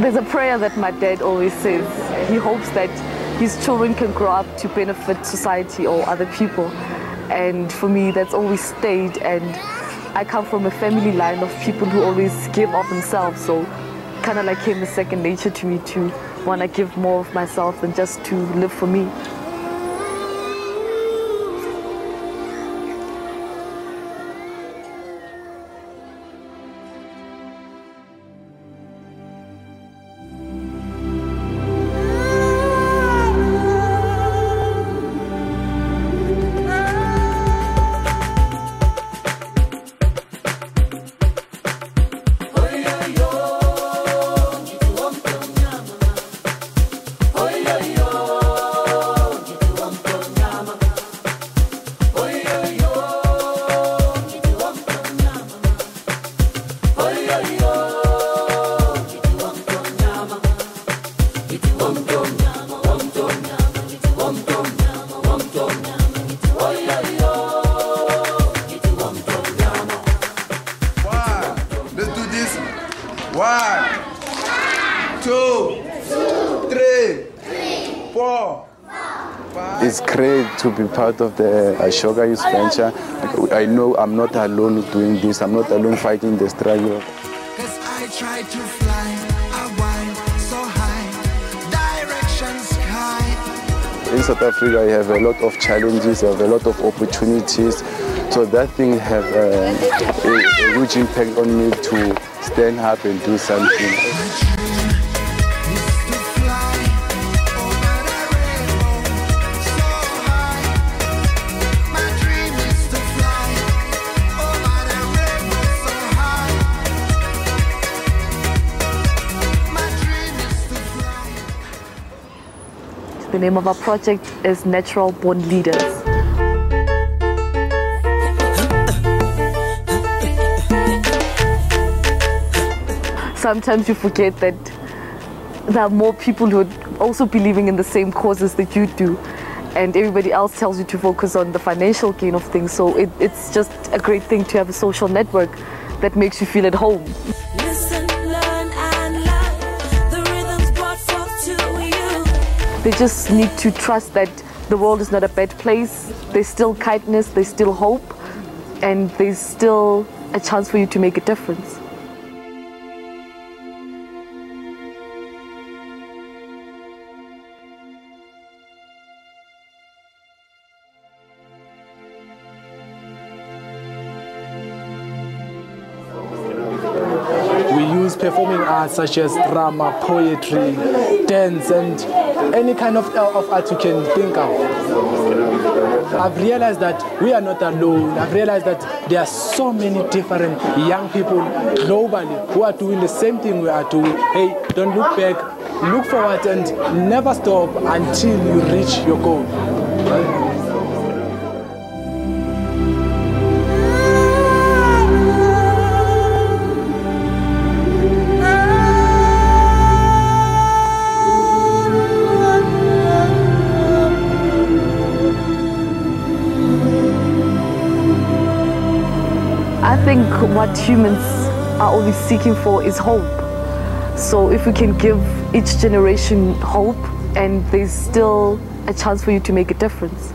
There's a prayer that my dad always says. He hopes that his children can grow up to benefit society or other people. And for me, that's always stayed. And I come from a family line of people who always give of themselves. So kind of like came a second nature to me to want to give more of myself than just to live for me. One, two, three, four. It's great to be part of the Ashoka Youth Venture. I know I'm not alone doing this. I'm not alone fighting the struggle. Cause I try to fly, I wind so high, direction sky. In South Africa, I have a lot of challenges, I have a lot of opportunities. So that thing have uh, a, a huge impact on me to stand up and do something. The name of our project is Natural Born Leaders. Sometimes you forget that there are more people who are also believing in the same causes that you do, and everybody else tells you to focus on the financial gain of things. So it, it's just a great thing to have a social network that makes you feel at home. Listen, learn, and. The rhythms brought forth to you. They just need to trust that the world is not a bad place. There's still kindness, there's still hope, and there's still a chance for you to make a difference. Performing arts such as drama, poetry, dance, and any kind of, uh, of art you can think of. I've realized that we are not alone. I've realized that there are so many different young people globally who are doing the same thing we are doing. Hey, don't look back, look forward, and never stop until you reach your goal. I think what humans are always seeking for is hope. So if we can give each generation hope and there's still a chance for you to make a difference.